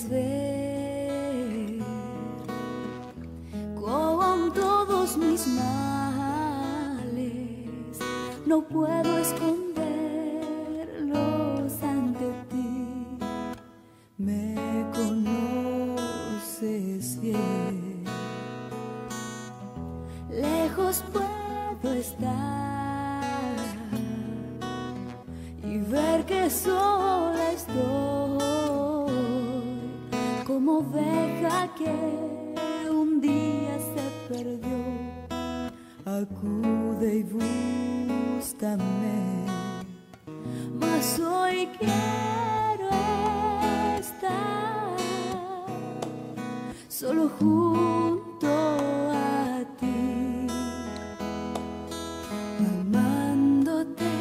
puedes ver con todos mis males. No puedo esconderlos ante ti. Me conoces bien. Lejos puedo estar y ver que soy. Acude y búscame, mas hoy quiero estar solo junto a ti, amándote,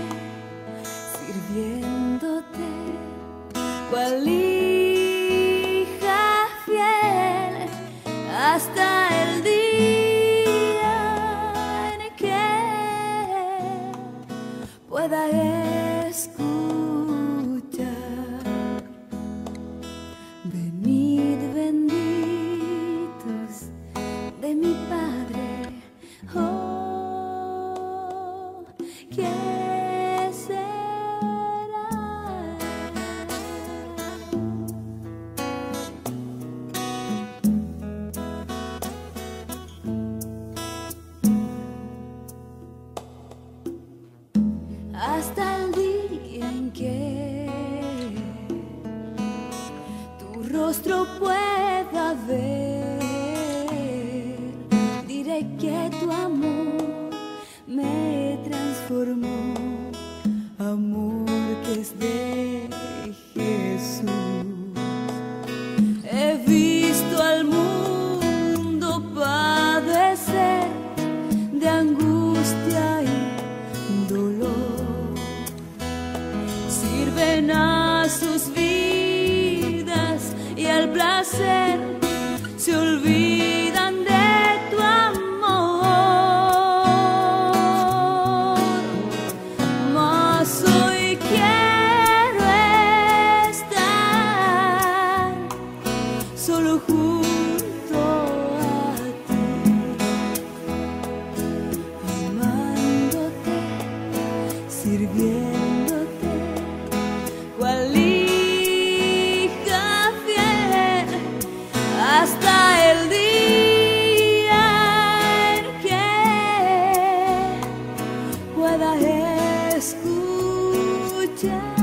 sirviéndote, cual de mi Padre. Oh, ¿qué será? hasta el día en que tu rostro pueda ver que tu amor me transformó, amor que es de Jesús. He visto al mundo padecer de angustia y dolor. Sirven a sus vidas y al placer se olvidan. 见。